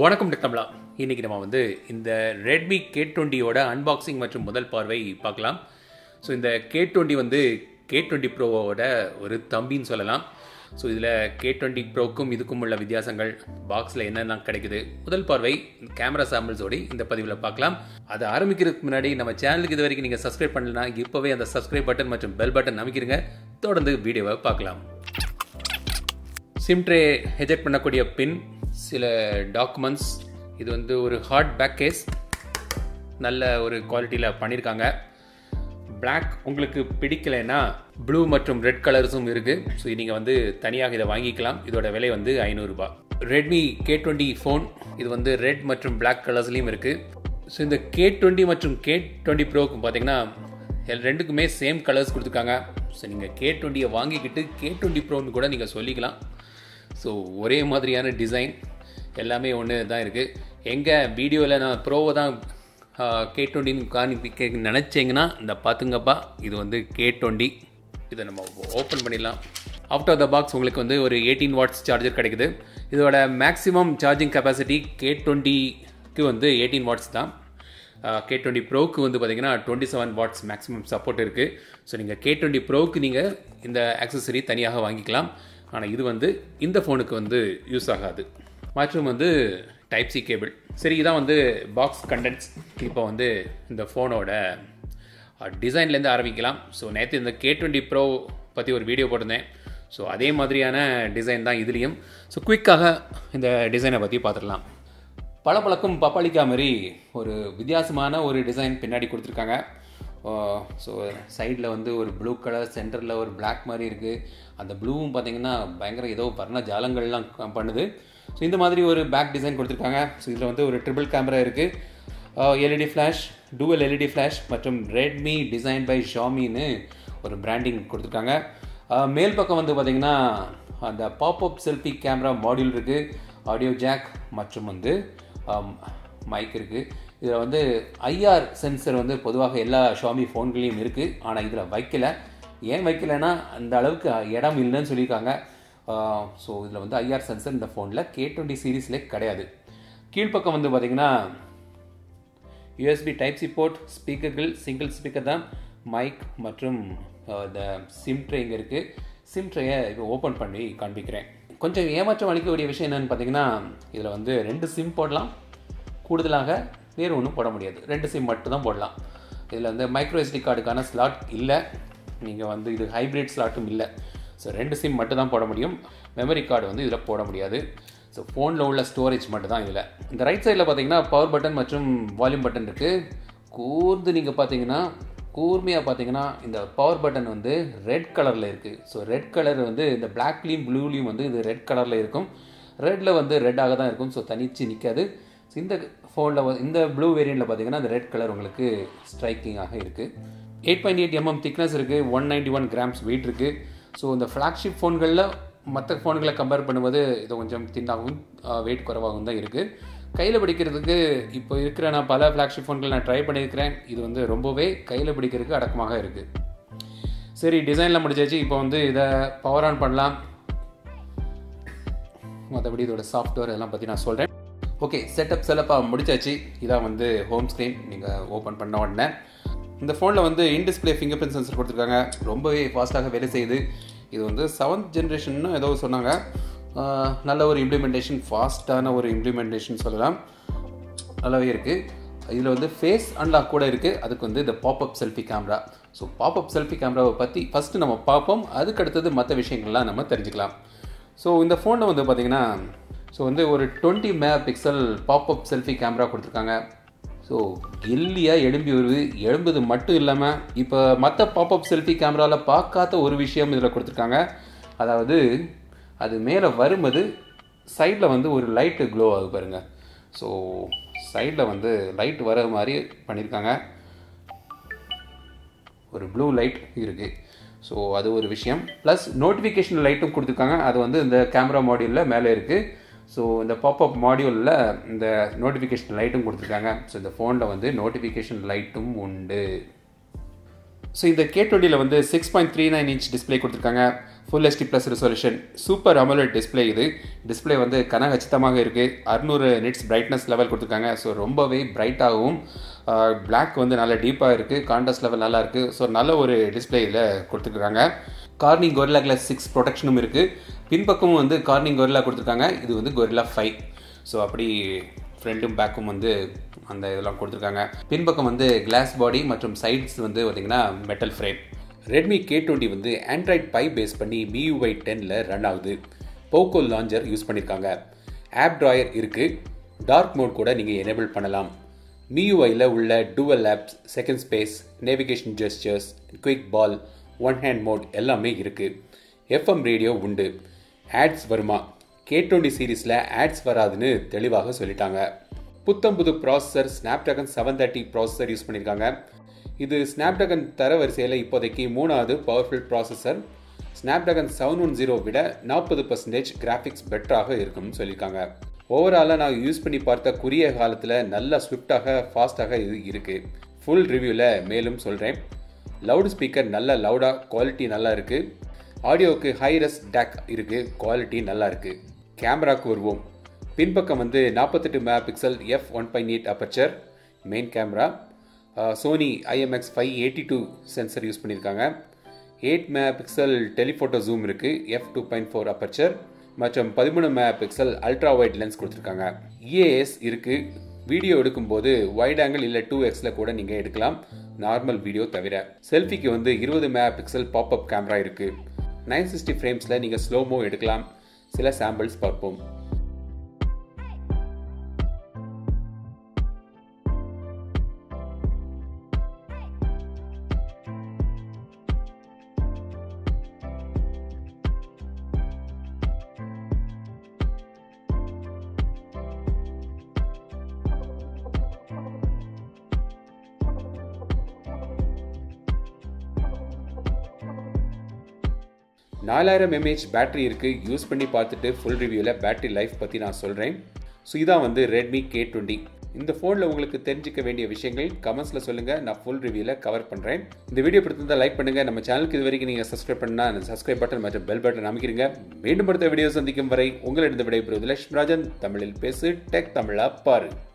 வணக்கம் தமிழா. இன்றைக்கி நம்ம வந்து இந்த ரெட்மி கே டுவெண்ட்டியோட அன்பாக்சிங் மற்றும் முதல் பார்வை பார்க்கலாம். ஸோ இந்த கே டுவெண்ட்டி வந்து கே டுவெண்ட்டி ப்ரோவோட ஒரு தம்பின்னு சொல்லலாம். ஸோ இதில் கே டுவெண்ட்டி ப்ரோக்கும் இதுக்கும் உள்ள வித்தியாசங்கள் பாக்ஸில் என்னென்ன கிடைக்குது முதல் பார்வை கேமரா சாம்பிள்ஸோடு இந்த பதிவில் பார்க்கலாம். அதை ஆரம்பிக்கிறதுக்கு முன்னாடி நம்ம சேனலுக்கு இது வரைக்கும் நீங்கள் சப்ஸ்கிரைப் பண்ணலனா இப்போவே அந்த சப்ஸ்கிரைப் பட்டன் மற்றும் பெல் பட்டன் அமைக்கிறங்க தொடர்ந்து வீடியோவை பார்க்கலாம். சிம் ட்ரே எஜெக்ட் பண்ணக்கூடிய பின் சில டாக்குமெண்ட்ஸ் இது வந்து ஒரு ஹார்ட் பேக் கேஸ் நல்ல ஒரு குவாலிட்டியில் பண்ணியிருக்காங்க பிளாக் உங்களுக்கு பிடிக்கலைன்னா ப்ளூ மற்றும் ரெட் கலர்ஸும் இருக்குது ஸோ நீங்கள் வந்து தனியாக இதை வாங்கிக்கலாம். இதோட விலை வந்து ஐநூறுரூபா ரெட்மி கே டுவெண்ட்டி ஃபோன் இது வந்து ரெட் மற்றும் பிளாக் கலர்ஸ்லேயும் இருக்குது ஸோ இந்த கே டுவெண்ட்டி மற்றும் கே டுவெண்ட்டி ப்ரோக்கும் பார்த்தீங்கன்னா எல் ரெண்டுக்குமே சேம் கலர்ஸ் கொடுத்துருக்காங்க. ஸோ நீங்கள் கே டுவெண்ட்டியை வாங்கிக்கிட்டு கே டுவெண்ட்டி ப்ரோன்னு கூட நீங்கள் சொல்லிக்கலாம். ஸோ ஒரே மாதிரியான டிசைன் எல்லாமே ஒன்று தான் இருக்குது எங்கே வீடியோவில் நான் ப்ரோவை தான் கே டுவெண்ட்டின்னு கே நினச்சிங்கன்னா இந்த பார்த்துங்கப்பா இது வந்து கே டுவெண்ட்டி இதை நம்ம ஓப்பன் பண்ணிடலாம். ஆஃப்டர் த பாக்ஸ் உங்களுக்கு வந்து ஒரு எயிட்டீன் வாட்ஸ் சார்ஜர் கிடைக்குது. இதோட மேக்ஸிமம் சார்ஜிங் கெப்பாசிட்டி கே டுவெண்ட்டிக்கு வந்து எயிட்டீன் வாட்ஸ் தான். கே டுவெண்ட்டி ப்ரோவுக்கு வந்து பார்த்திங்கன்னா twenty seven watts maximum support இருக்குது ஸோ நீங்கள் கே டுவெண்ட்டி ப்ரோவுக்கு நீங்கள் இந்த ஆக்சசரி தனியாக வாங்கிக்கலாம். ஆனால் இது வந்து இந்த ஃபோனுக்கு வந்து யூஸ் ஆகாது. மற்றும் வந்து டைப் சி கேபிள் சரி இதான் வந்து பாக்ஸ் கண்டென்ட்ஸ் இப்போ வந்து இந்த ஃபோனோட டிசைன்லேருந்து ஆரம்பிக்கலாம். ஸோ நேற்று இந்த கே டுவெண்ட்டி ப்ரோ பற்றி ஒரு வீடியோ போட்டிருந்தேன். ஸோ அதே மாதிரியான டிசைன் தான் இதுலேயும். ஸோ குயிக்காக இந்த டிசைனை பற்றி பார்த்துடலாம் பளபளக்கும் பப்பாளிக்கா மாதிரி ஒரு வித்தியாசமான ஒரு டிசைன் பின்னாடி கொடுத்துருக்காங்க. ஸோ சைடில் வந்து ஒரு ப்ளூ கலர் சென்டரில் ஒரு பிளாக் மாதிரி இருக்குது அந்த ப்ளூவும் பார்த்தீங்கன்னா பயங்கர ஏதோ வர்ண ஜாலங்கள்லாம் பண்ணுது. ஸோ இந்த மாதிரி ஒரு பேக் டிசைன் கொடுத்துருக்காங்க. ஸோ இதில் வந்து ஒரு ட்ரிபிள் கேமரா இருக்குது LED flash dual LED flash மற்றும் ரெட்மி டிசைன் பை ஷாமின்னு ஒரு பிராண்டிங் கொடுத்துருக்காங்க. மேல் பக்கம் வந்து பார்த்திங்கன்னா அந்த பாப்அப் செல்ஃபி கேமரா மாடியூல் இருக்குது ஆடியோ ஜாக் மற்றும் வந்து மைக் இருக்குது இதில் வந்து ஐஆர் சென்சர் வந்து பொதுவாக எல்லா ஷாமி ஃபோன்களையும் இருக்குது ஆனால் இதில் வைக்கல. ஏன் வைக்கலைன்னா அந்த அளவுக்கு இடம் இல்லைன்னு சொல்லியிருக்காங்க. ஸோ இதில் வந்து ஐஆர் சென்சர் இந்த ஃபோனில் கே டுவெண்ட்டி சீரீஸில் கிடையாது. கீழ்ப்பக்கம் வந்து பார்த்திங்கன்னா U S B type C port ஸ்பீக்கர்கள் single speaker தான் மைக் மற்றும் இந்த சிம் ட்ரே இங்கே இருக்குது சிம் ட்ரேயை இப்போ ஓப்பன் பண்ணி காண்பிக்கிறேன். கொஞ்சம் ஏமாற்றம் அளிக்கக்கூடிய விஷயம் என்னென்னு பார்த்தீங்கன்னா இதில் வந்து ரெண்டு சிம் போடலாம். கூடுதலாக வேறு ஒன்றும் போட முடியாது. ரெண்டு சிம் மட்டும் தான் போடலாம். இதில் வந்து மைக்ரோ எஸ்டி கார்டுக்கான ஸ்லாட் இல்லை. நீங்கள் வந்து இது ஹைப்ரிட் ஸ்லாட்டும் இல்லை. ஸோ ரெண்டு சிம் மட்டும் தான் போட முடியும். மெமரி கார்டு வந்து இதில் போட முடியாது. ஸோ ஃபோனில் உள்ள ஸ்டோரேஜ் மட்டும் தான் இதில். இந்த ரைட் சைடில் பார்த்தீங்கன்னா பவர் பட்டன் மற்றும் வால்யூம் பட்டன் இருக்குது கூர்ந்து நீங்கள் பார்த்தீங்கன்னா கூர்மையாக பார்த்தீங்கன்னா இந்த பவர் பட்டன் வந்து ரெட் கலரில் இருக்குது ஸோ ரெட் கலர் வந்து இந்த பிளாக்லேயும் ப்ளூலேயும் வந்து இது ரெட் கலரில் இருக்கும். ரெட்டில் வந்து ரெட்டாக தான் இருக்கும். ஸோ தனிச்சு நிற்காது ஸோ இந்த ஃபோனில் இந்த ப்ளூ வேரியண்ட்டில் பார்த்தீங்கன்னா அந்த ரெட் கலர் உங்களுக்கு ஸ்ட்ரைக்கிங்காக இருக்குது eight point eight M M thickness இருக்குது one ninety one grams weight இருக்குது ஸோ இந்த ஃப்ளாக்ஷிப் ஃபோன்களில் மற்ற ஃபோன்களை கம்பேர் பண்ணும்போது இது கொஞ்சம் தின்னாகவும் வெயிட் குறைவாகவும் தான் இருக்குது கையில் பிடிக்கிறதுக்கு இப்போ இருக்கிற நான் பல ஃப்ளாக்ஷிப் ஃபோன்கள் நான் ட்ரை பண்ணியிருக்கிறேன். இது வந்து ரொம்பவே கையில் பிடிக்கிறதுக்கு அடக்கமாக இருக்குது சரி டிசைனில் முடிச்சாச்சு இப்போ வந்து இதை பவர் ஆன் பண்ணலாம். மற்றபடி இதோட சாஃப்ட்வேர் இதெல்லாம் பற்றி நான் சொல்கிறேன் ஓகே செட்டப் செலப்பாக முடிச்சாச்சு. இதான் வந்து ஹோம் ஸ்க்ரீன் நீங்கள் ஓப்பன் பண்ண உடனே. இந்த ஃபோனில் வந்து இன்டிஸ்பிளே ஃபிங்கர் பிரிண்ட் சென்சர் கொடுத்துருக்காங்க. ரொம்பவே ஃபாஸ்ட்டாக வேலை செய்யுது. இது வந்து செவன்த் ஜென்ரேஷன்னு ஏதோ சொன்னாங்க. நல்ல ஒரு இம்ப்ளிமெண்டேஷன் ஃபாஸ்ட்டான ஒரு இம்ப்ளிமெண்டேஷன் சொல்லலாம். நல்லாவே இருக்குது இதில் வந்து ஃபேஸ் அன்லாக் கூட இருக்குது அதுக்கு வந்து இந்த pop up selfie camera so pop up selfie கேமராவை பற்றி ஃபஸ்ட்டு நம்ம பார்ப்போம். அதுக்கு அடுத்தது மற்ற விஷயங்கள்லாம் நம்ம தெரிஞ்சுக்கலாம். ஸோ இந்த ஃபோனில் வந்து பார்த்திங்கன்னா ஸோ வந்து ஒரு twenty mega pixel pop up selfie camera கொடுத்துருக்காங்க. ஸோ கெல்லியாக எழும்பி வருது. எழும்புது மட்டும் இல்லாமல் இப்போ மற்ற பாப்அப் செல்ஃபி கேமராவில் பார்க்காத ஒரு விஷயம் இதில் கொடுத்துருக்காங்க. அதாவது அது மேலே வரும்போது சைடில் வந்து ஒரு லைட்டு க்ளோ ஆகுது பாருங்கள் ஸோ சைடில் வந்து லைட் வர மாதிரி பண்ணியிருக்காங்க ஒரு ப்ளூ லைட் இருக்குது ஸோ அது ஒரு விஷயம். ப்ளஸ் நோட்டிஃபிகேஷன் லைட்டும் கொடுத்துருக்காங்க. அது வந்து இந்த கேமரா மாடியூலில் மேலே இருக்குது ஸோ இந்த பாப்அப் மாடியூலில் இந்த நோட்டிஃபிகேஷன் லைட்டும் கொடுத்துருக்காங்க. ஸோ இந்த ஃபோனில் வந்து நோட்டிஃபிகேஷன் லைட்டும் உண்டு. ஸோ இந்த கே டுவெண்ட்டியில் வந்து six point three nine inch display கொடுத்துருக்காங்க. Full H D plus resolution super AMOLED display இது. டிஸ்பிளே வந்து கனகச்சித்தமாக இருக்குது அறுநூறு நிட்ஸ் பிரைட்னஸ் லெவல் கொடுத்துருக்காங்க. ஸோ ரொம்பவே பிரைட்டாகவும் பிளாக் வந்து நல்லா டீப்பாக இருக்குது கான்டஸ்ட் லெவல் நல்லா இருக்குது ஸோ நல்ல ஒரு டிஸ்பிளேயில் கொடுத்துருக்காங்க. கார்னிங் கொரில்லா கிளாஸ் சிக்ஸ் ப்ரொடெக்ஷனும் இருக்குது பின்பக்கமும் வந்து கார்னிங் கொரில்லா கொடுத்துருக்காங்க. இது வந்து கொரில்லா ஃபைவ் ஸோ அப்படி ஃப்ரண்ட்டும் பேக்கும் வந்து அந்த இதெல்லாம் கொடுத்துருக்காங்க. பின்பக்கம் வந்து கிளாஸ் பாடி மற்றும் சைட்ஸ் வந்து பார்த்திங்கன்னா metal frame Redmi K twenty வந்து ஆண்ட்ராய்ட் பை பேஸ் பண்ணி மியூஐ டெனில் ரன் ஆகுது. போக்கோ லாஞ்சர் யூஸ் பண்ணியிருக்காங்க ஆப் ட்ராயர் இருக்குது டார்க் மோட் கூட நீங்கள் எனேபிள் பண்ணலாம். மியூஐயில் உள்ள dual apps second space navigation gestures quick ball one hand mode எல்லாமே இருக்குது எஃப்எம் ரேடியோ உண்டு. ஆட்ஸ் வருமா? கே டுவெண்ட்டி சீரீஸில் ஆட்ஸ் வராதுன்னு தெளிவாக சொல்லிட்டாங்க. புத்தம் புது processor Snapdragon seven thirty processor use பண்ணியிருக்காங்க இது ஸ்னாப்ட்ராகன் தரவரிசையில் இப்போதைக்கு மூணாவது powerful processor Snapdragon seven one zero விட நாற்பது பர்சன்டேஜ் கிராஃபிக்ஸ் பெட்டராக இருக்கும்னு சொல்லியிருக்காங்க ஓவராலாக நான் யூஸ் பண்ணி பார்த்த குறுகிய காலத்தில் நல்லா ஸ்விஃப்டாக ஃபாஸ்ட்டாக இது இருக்குது ஃபுல் ரிவ்யூவில் மேலும் சொல்கிறேன் லவுட் ஸ்பீக்கர் நல்ல லவுடாக குவாலிட்டி நல்லா இருக்குது ஆடியோவுக்கு ஹைரஸ் டேக் இருக்குது குவாலிட்டி நல்லா இருக்குது கேமராக்கு வருவோம். பின்பக்கம் வந்து நாற்பத்தெட்டு mega pixel F one point eight aperture main camera Sony I M X five eighty two sensor use பண்ணியிருக்காங்க. Eight mega pixel telephoto zoom இருக்குது F two point four aperture மற்றும் பதிமூணு mega pixel ultra wide lens கொடுத்துருக்காங்க EAS இருக்குது video எடுக்கும்போது wide angle இல்லை two எக்ஸில் கூட நீங்கள் எடுக்கலாம். நார்மல் வீடியோ தவிர செல்ஃபிக்கு வந்து இருபது mega pixel pop up camera இருக்குது நைன் சிக்ஸ்டி ஃப்ரேம்ஸில் நீங்கள் ஸ்லோமோ எடுக்கலாம். சில சாம்பிள்ஸ் பார்ப்போம். நாலாயிரம் எம்ஏஹெச் பேட்டரி இருக்குது யூஸ் பண்ணி பார்த்துட்டு ஃபுல் ரிவ்யூவில் பேட்டரி லைஃப் பற்றி நான் சொல்கிறேன் ஸோ இதான் வந்து ரெட்மி கே டுவெண்ட்டி இந்த ஃபோனில் உங்களுக்கு தெரிஞ்சிக்க வேண்டிய விஷயங்கள் கமெண்ட்ஸில் சொல்லுங்கள் நான் ஃபுல் ரிவ்யூவில் கவர் பண்ணுறேன் இந்த வீடியோ பிடிச்சிருந்தால் லைக் பண்ணுங்கள் நம்ம சேனலுக்கு இது வரைக்கும் நீங்கள் சப்ஸ்கிரைப் பண்ணால் அந்த சப்ஸ்கிரைப் பட்டன் மற்றும் பெல் பட்டன் அமைக்கிறீங்க மீண்டும் அடுத்த வீடியோ சந்திக்கும் வரை உங்களிடம் விடைபெறுவது லட்சுமி ராஜன் தமிழில் பேசு டெக் தமிழா பாரு.